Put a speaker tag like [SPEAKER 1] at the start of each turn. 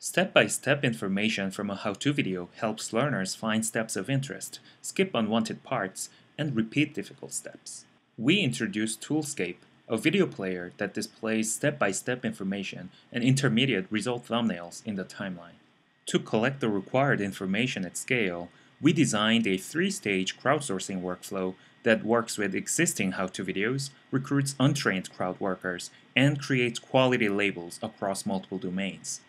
[SPEAKER 1] Step-by-step information from a how-to video helps learners find steps of interest, skip unwanted parts, and repeat difficult steps. We introduced Toolscape, a video player that displays step-by-step information and intermediate result thumbnails in the timeline. To collect the required information at scale, we designed a three-stage crowdsourcing workflow that works with existing how-to videos, recruits untrained crowd workers, and creates quality labels across multiple domains.